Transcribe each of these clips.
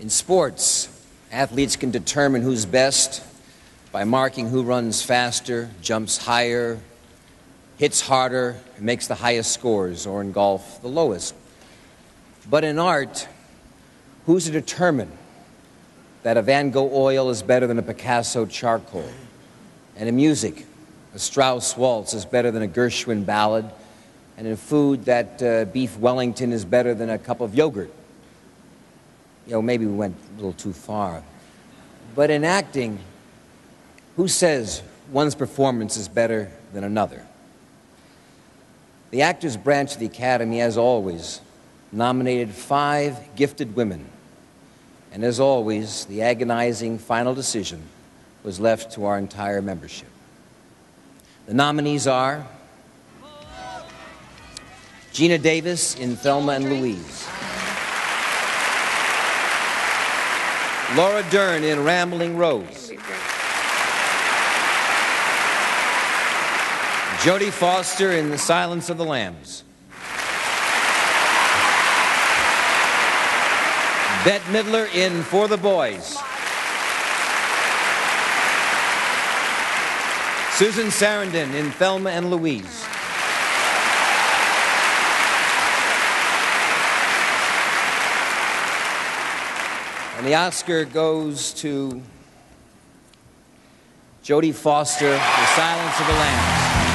In sports, athletes can determine who's best by marking who runs faster, jumps higher, hits harder, and makes the highest scores, or in golf, the lowest. But in art, who's to determine that a Van Gogh oil is better than a Picasso charcoal? And in music, a Strauss waltz is better than a Gershwin ballad, and in food, that uh, beef Wellington is better than a cup of yogurt. You know, maybe we went a little too far. But in acting, who says one's performance is better than another? The Actors Branch of the Academy, as always, nominated five gifted women. And as always, the agonizing final decision was left to our entire membership. The nominees are Geena Davis in Thelma and Louise, Laura Dern in Rambling Rose, Jodie Foster in The Silence of the Lambs. Bette Midler in For the Boys. Susan Sarandon in Thelma and Louise. And the Oscar goes to Jodie Foster, The Silence of the Lambs.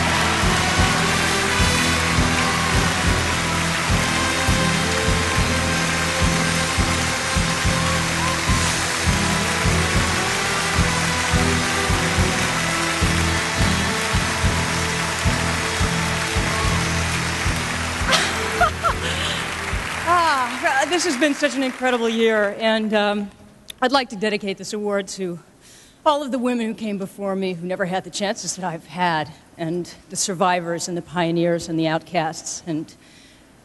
This has been such an incredible year, and um, I'd like to dedicate this award to all of the women who came before me who never had the chances that I've had, and the survivors, and the pioneers, and the outcasts, and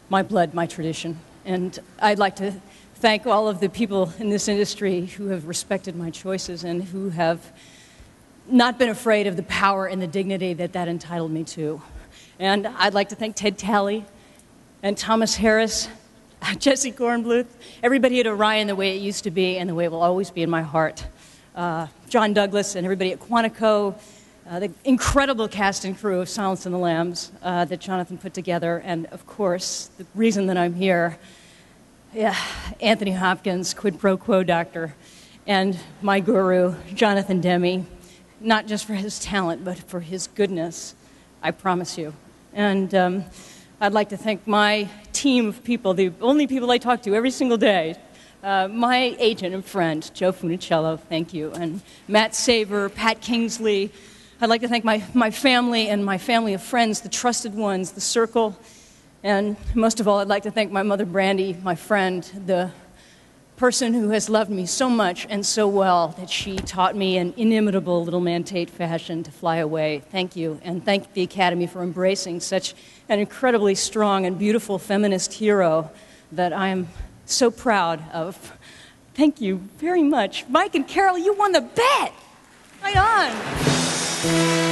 my blood, my tradition. And I'd like to thank all of the people in this industry who have respected my choices and who have not been afraid of the power and the dignity that that entitled me to. And I'd like to thank Ted Tally and Thomas Harris, Jesse Kornbluth, everybody at Orion the way it used to be and the way it will always be in my heart. Uh, John Douglas and everybody at Quantico, uh, the incredible cast and crew of Silence and the Lambs uh, that Jonathan put together, and of course, the reason that I'm here, yeah, Anthony Hopkins, quid pro quo doctor, and my guru, Jonathan Demme, not just for his talent, but for his goodness, I promise you. And um, I'd like to thank my team of people, the only people I talk to every single day. Uh, my agent and friend, Joe Funicello, thank you. And Matt Saver, Pat Kingsley. I'd like to thank my, my family and my family of friends, the trusted ones, the circle. And most of all, I'd like to thank my mother, Brandy, my friend, the person who has loved me so much and so well that she taught me in inimitable little man Tate fashion to fly away. Thank you. And thank the Academy for embracing such an incredibly strong and beautiful feminist hero that I am so proud of. Thank you very much. Mike and Carol, you won the bet. Right on.